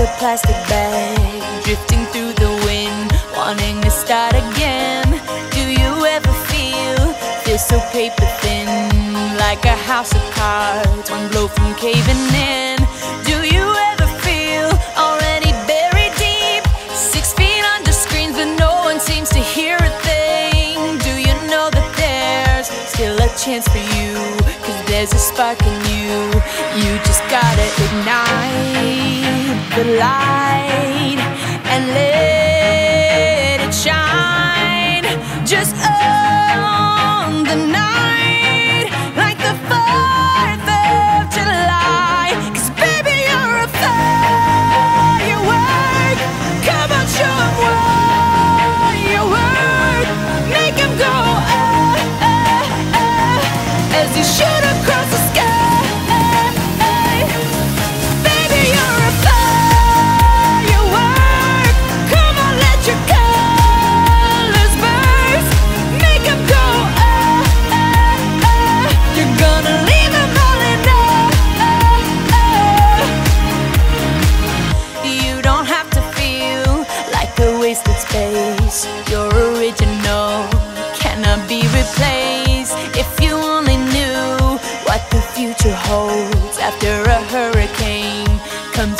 a plastic bag drifting through the wind, wanting to start again? Do you ever feel feel so paper thin, like a house of cards, one blow from caving in? Do you ever feel already buried deep, six feet under screens, but no one seems to hear a thing? Do you know that there's still a chance for you? Cause there's a spark in you. You just gotta ignite the light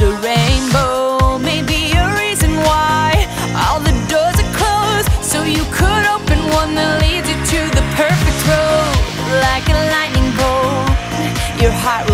a rainbow. Maybe a reason why all the doors are closed, so you could open one that leads you to the perfect road. Like a lightning bolt, your heart